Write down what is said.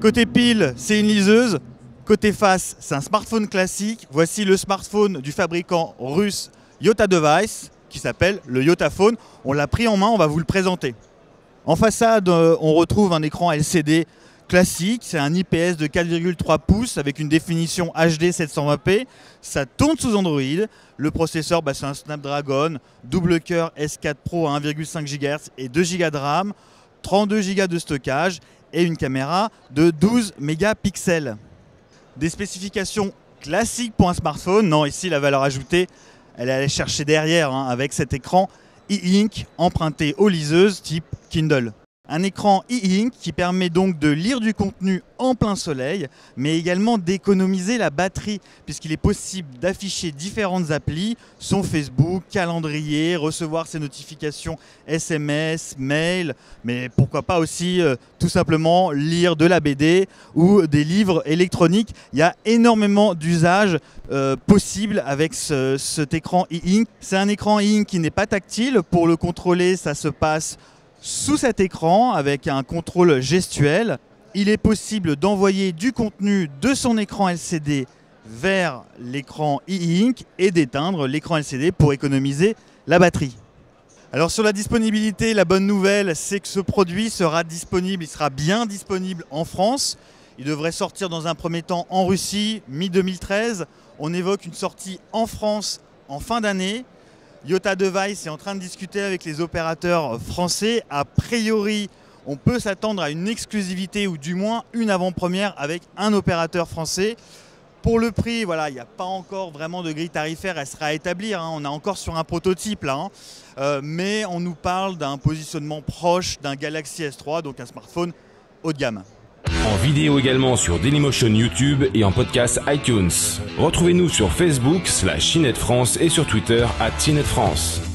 Côté pile, c'est une liseuse. Côté face, c'est un smartphone classique. Voici le smartphone du fabricant russe Yota Device qui s'appelle le Yotaphone. On l'a pris en main, on va vous le présenter. En façade, euh, on retrouve un écran LCD classique, c'est un IPS de 4,3 pouces avec une définition HD 720p. Ça tourne sous Android. Le processeur, bah, c'est un Snapdragon double cœur S4 Pro à 1,5 GHz et 2 Go de RAM, 32 Go de stockage et une caméra de 12 mégapixels. Des spécifications classiques pour un smartphone. Non, ici la valeur ajoutée, elle est allée chercher derrière hein, avec cet écran e-ink emprunté aux liseuses type Kindle. Un écran e-ink qui permet donc de lire du contenu en plein soleil, mais également d'économiser la batterie, puisqu'il est possible d'afficher différentes applis, son Facebook, calendrier, recevoir ses notifications SMS, mail, mais pourquoi pas aussi euh, tout simplement lire de la BD ou des livres électroniques. Il y a énormément d'usages euh, possibles avec cet écran e-ink. C'est un écran e-ink qui n'est pas tactile. Pour le contrôler, ça se passe sous cet écran, avec un contrôle gestuel, il est possible d'envoyer du contenu de son écran LCD vers l'écran e-ink et d'éteindre l'écran LCD pour économiser la batterie. Alors sur la disponibilité, la bonne nouvelle, c'est que ce produit sera disponible, il sera bien disponible en France. Il devrait sortir dans un premier temps en Russie, mi-2013. On évoque une sortie en France en fin d'année. Yota Device est en train de discuter avec les opérateurs français. A priori, on peut s'attendre à une exclusivité ou du moins une avant-première avec un opérateur français. Pour le prix, voilà, il n'y a pas encore vraiment de grille tarifaire, elle sera à établir. Hein. On est encore sur un prototype là, hein. euh, mais on nous parle d'un positionnement proche d'un Galaxy S3, donc un smartphone haut de gamme. En vidéo également sur Dailymotion YouTube et en podcast iTunes. Retrouvez-nous sur Facebook slash France et sur Twitter à France.